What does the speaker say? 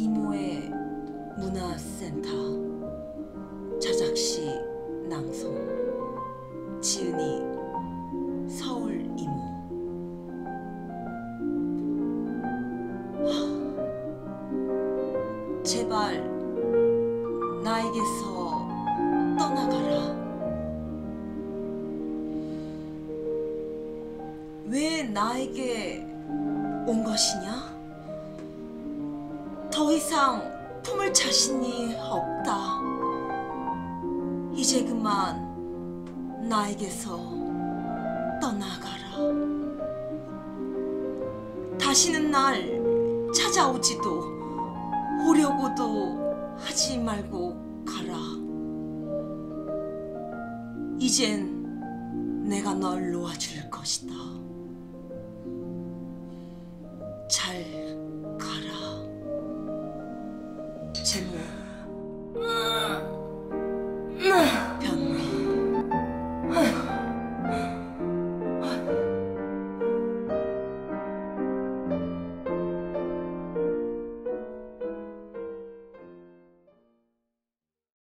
이모의 문화센터 자작시 낭송 지은이 서울 이모 하, 제발 나에게서 떠나가라 왜 나에게 온 것이냐? 더 이상 품을 자신이 없다. 이제 그만 나에게서 떠나가라. 다시는 날 찾아오지도 오려고도 하지 말고 가라. 이젠 내가 널 놓아줄 것이다. 잘 Chandra.